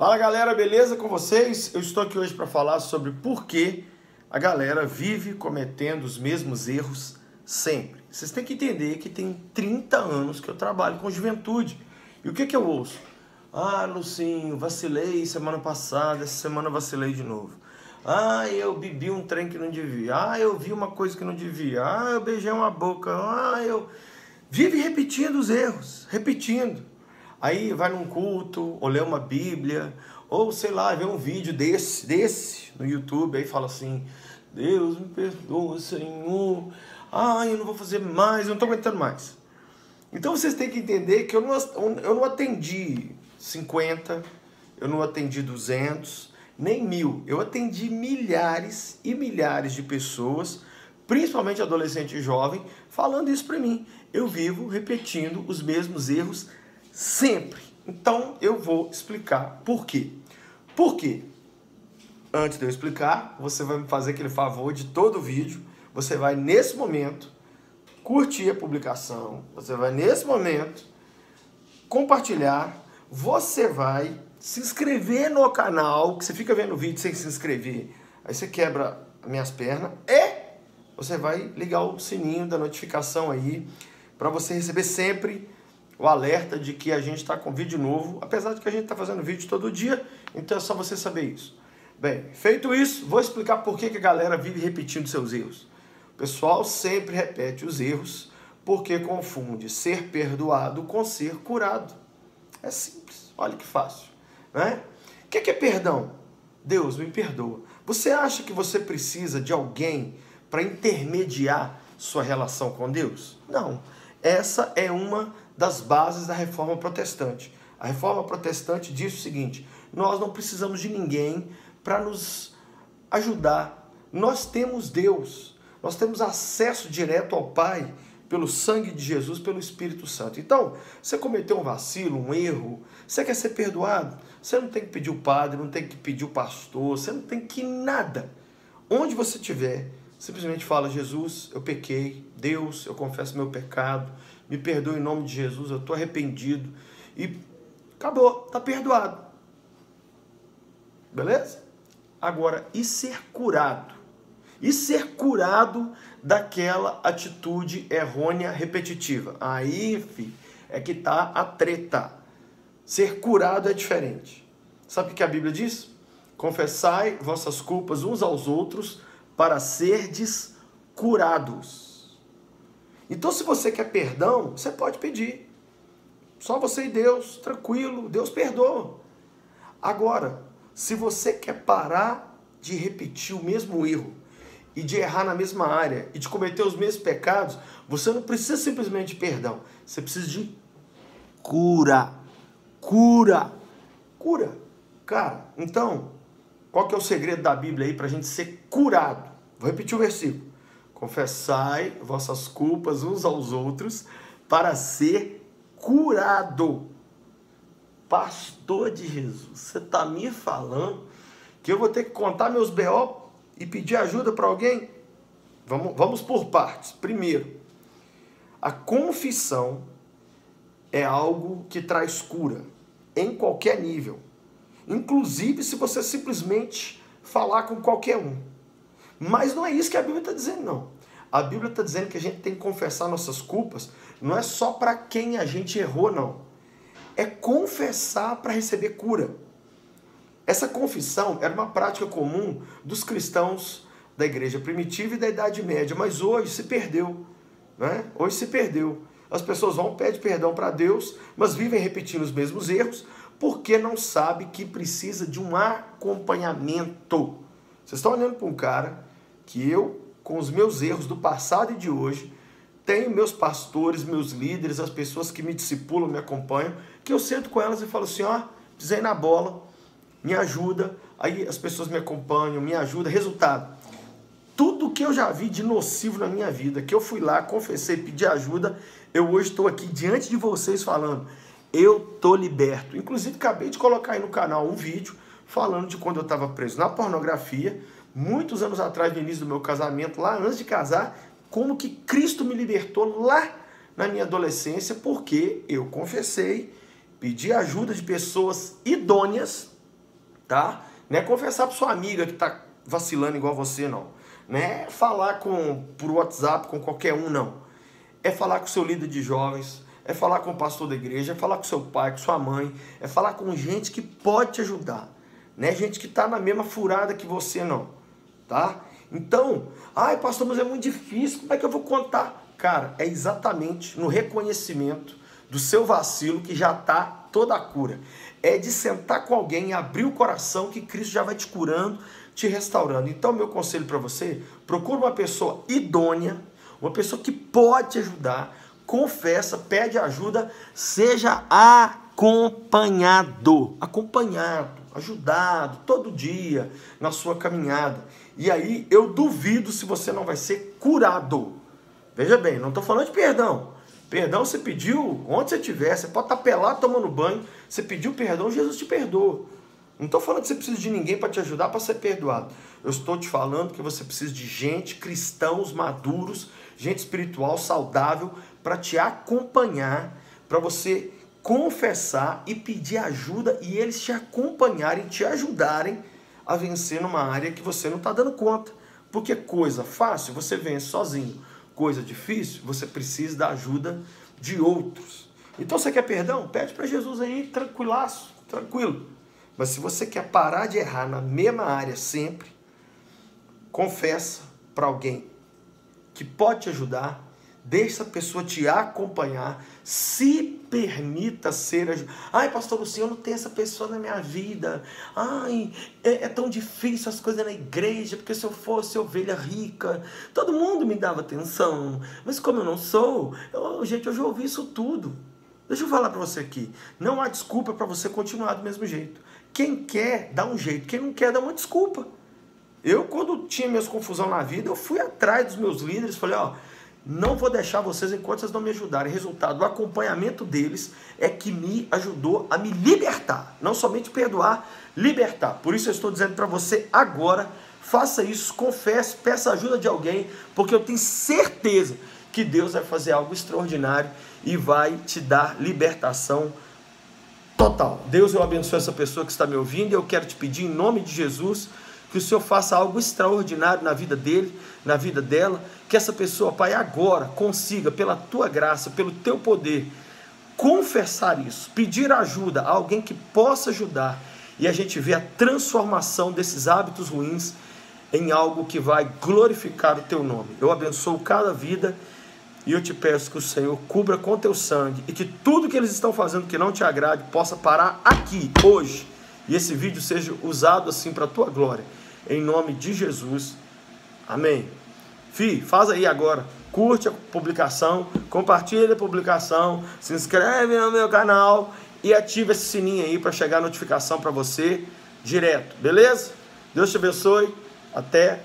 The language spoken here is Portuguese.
Fala galera, beleza com vocês? Eu estou aqui hoje para falar sobre por que a galera vive cometendo os mesmos erros sempre. Vocês têm que entender que tem 30 anos que eu trabalho com juventude. E o que, que eu ouço? Ah, Lucinho, vacilei semana passada, essa semana vacilei de novo. Ah, eu bebi um trem que não devia. Ah, eu vi uma coisa que não devia. Ah, eu beijei uma boca. Ah, eu. Vive repetindo os erros, repetindo. Aí vai num culto, ou lê uma Bíblia, ou sei lá, vê um vídeo desse, desse no YouTube, aí fala assim: Deus me perdoa, Senhor. Ai, eu não vou fazer mais, eu não estou aguentando mais. Então vocês têm que entender que eu não, eu não atendi 50, eu não atendi 200, nem mil. Eu atendi milhares e milhares de pessoas, principalmente adolescente e jovem, falando isso para mim. Eu vivo repetindo os mesmos erros Sempre. Então eu vou explicar por quê. Por quê? Antes de eu explicar, você vai me fazer aquele favor de todo o vídeo. Você vai nesse momento curtir a publicação. Você vai nesse momento compartilhar. Você vai se inscrever no canal, que você fica vendo o vídeo sem se inscrever. Aí você quebra minhas pernas e você vai ligar o sininho da notificação aí para você receber sempre o alerta de que a gente está com vídeo novo, apesar de que a gente está fazendo vídeo todo dia, então é só você saber isso. Bem, feito isso, vou explicar por que, que a galera vive repetindo seus erros. O pessoal sempre repete os erros porque confunde ser perdoado com ser curado. É simples, olha que fácil. Né? O que é perdão? Deus me perdoa. Você acha que você precisa de alguém para intermediar sua relação com Deus? Não. Essa é uma das bases da reforma protestante. A reforma protestante diz o seguinte: nós não precisamos de ninguém para nos ajudar. Nós temos Deus, nós temos acesso direto ao Pai pelo sangue de Jesus, pelo Espírito Santo. Então, você cometeu um vacilo, um erro, você quer ser perdoado? Você não tem que pedir o padre, não tem que pedir o pastor, você não tem que nada. Onde você estiver, simplesmente fala: Jesus, eu pequei, Deus, eu confesso meu pecado, me perdoe em nome de Jesus, eu estou arrependido. E acabou, está perdoado. Beleza? Agora, e ser curado? E ser curado daquela atitude errônea repetitiva? Aí, filho, é que está a treta. Ser curado é diferente. Sabe o que a Bíblia diz? Confessai vossas culpas uns aos outros para serdes curados. Então, se você quer perdão, você pode pedir. Só você e Deus, tranquilo, Deus perdoa. Agora, se você quer parar de repetir o mesmo erro e de errar na mesma área e de cometer os mesmos pecados, você não precisa simplesmente de perdão, você precisa de cura. Cura. Cura. Cara, então, qual que é o segredo da Bíblia aí para a gente ser curado? Vou repetir o versículo. Confessai vossas culpas uns aos outros para ser curado. Pastor de Jesus, você está me falando que eu vou ter que contar meus BO e pedir ajuda para alguém? Vamos, vamos por partes. Primeiro, a confissão é algo que traz cura em qualquer nível, inclusive se você simplesmente falar com qualquer um. Mas não é isso que a Bíblia está dizendo, não. A Bíblia está dizendo que a gente tem que confessar nossas culpas, não é só para quem a gente errou, não. É confessar para receber cura. Essa confissão era uma prática comum dos cristãos da igreja primitiva e da Idade Média, mas hoje se perdeu. Né? Hoje se perdeu. As pessoas vão, pedem perdão para Deus, mas vivem repetindo os mesmos erros, porque não sabe que precisa de um acompanhamento. Vocês estão olhando para um cara que eu, com os meus erros do passado e de hoje, tenho meus pastores, meus líderes, as pessoas que me discipulam, me acompanham, que eu sento com elas e falo assim, ó, pisei na bola, me ajuda, aí as pessoas me acompanham, me ajudam, resultado, tudo que eu já vi de nocivo na minha vida, que eu fui lá, confessei, pedi ajuda, eu hoje estou aqui diante de vocês falando, eu tô liberto. Inclusive, acabei de colocar aí no canal um vídeo falando de quando eu estava preso na pornografia, muitos anos atrás, no início do meu casamento, lá antes de casar, como que Cristo me libertou lá na minha adolescência, porque eu confessei, pedi ajuda de pessoas idôneas, tá? Não é conversar para sua amiga que tá vacilando igual você, não. Não é falar com, por WhatsApp com qualquer um, não. É falar com seu líder de jovens, é falar com o pastor da igreja, é falar com seu pai, com sua mãe, é falar com gente que pode te ajudar. Não é gente que está na mesma furada que você, não. Tá? Então, ai pastor, mas é muito difícil, como é que eu vou contar? Cara, é exatamente no reconhecimento do seu vacilo que já está toda a cura. É de sentar com alguém, abrir o coração que Cristo já vai te curando, te restaurando. Então, meu conselho para você, procure uma pessoa idônea, uma pessoa que pode te ajudar, confessa, pede ajuda, seja acompanhado, acompanhado, ajudado todo dia na sua caminhada. E aí eu duvido se você não vai ser curado. Veja bem, não estou falando de perdão. Perdão você pediu onde você estiver, você pode estar pelado tomando banho, você pediu perdão, Jesus te perdoa. Não estou falando que você precisa de ninguém para te ajudar para ser perdoado. Eu estou te falando que você precisa de gente, cristãos maduros, gente espiritual saudável, para te acompanhar, para você confessar e pedir ajuda e eles te acompanharem, te ajudarem a vencer numa área que você não está dando conta. Porque coisa fácil você vence sozinho, coisa difícil você precisa da ajuda de outros. Então você quer perdão? Pede para Jesus aí, tranquilaço, tranquilo. Mas se você quer parar de errar na mesma área sempre, confessa para alguém que pode te ajudar, Deixa a pessoa te acompanhar. Se permita ser. Ai, pastor Luciano, tenho essa pessoa na minha vida. Ai, é, é, tão difícil as coisas na igreja, porque se eu fosse ovelha rica, todo mundo me dava atenção. Mas como eu não sou, eu, gente, eu já ouvi isso tudo. Deixa eu falar para você aqui. Não há desculpa para você continuar do mesmo jeito. Quem quer, dá um jeito. Quem não quer, dá uma desculpa. Eu, quando tinha minhas confusões na vida, eu fui atrás dos meus líderes, falei, ó não vou deixar vocês enquanto vocês não me ajudarem. Resultado, o acompanhamento deles é que me ajudou a me libertar. Não somente perdoar, libertar. Por isso eu estou dizendo para você agora, faça isso, confesse, peça ajuda de alguém, porque eu tenho certeza que Deus vai fazer algo extraordinário e vai te dar libertação total. Deus, eu abençoe essa pessoa que está me ouvindo e eu quero te pedir em nome de Jesus que o Senhor faça algo extraordinário na vida dele, na vida dela, que essa pessoa, Pai, agora consiga, pela tua graça, pelo teu poder, confessar isso, pedir ajuda a alguém que possa ajudar e a gente vê a transformação desses hábitos ruins em algo que vai glorificar o teu nome. Eu abençoo cada vida e eu te peço que o Senhor cubra com teu sangue e que tudo que eles estão fazendo que não te agrade possa parar aqui, hoje, e esse vídeo seja usado assim para a tua glória em nome de Jesus. Amém. Fi, faz aí agora. Curte a publicação, compartilha a publicação, se inscreve no meu canal e ativa esse sininho aí para chegar a notificação para você direto, beleza? Deus te abençoe. Até